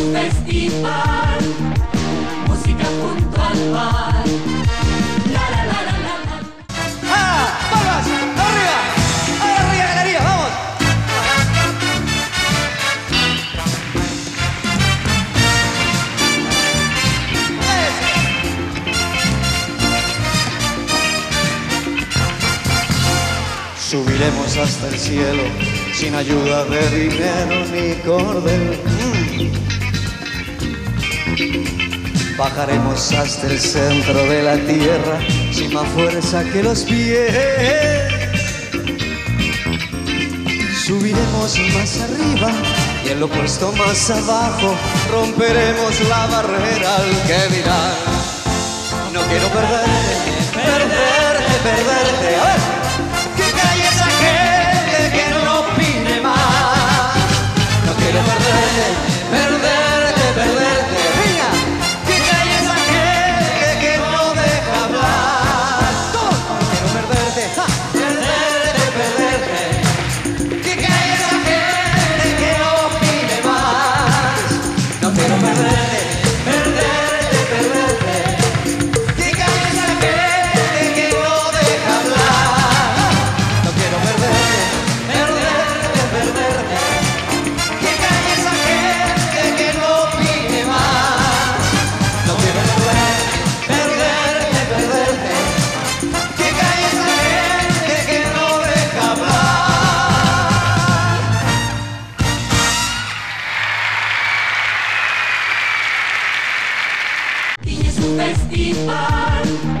un festival, música junto al mar. La la la la la. ¡Ah! ¡Vamos! ¡Arriba! ¡Arriba, galería! ¡Vamos! Subiremos hasta el cielo sin ayuda de dinero ni cordel. Bajaremos hasta el centro de la tierra sin más fuerza que los pies. Subiremos más arriba y en lo puesto más abajo romperemos la barrera al que dirá. No quiero perderte, perderte, perderte. festival.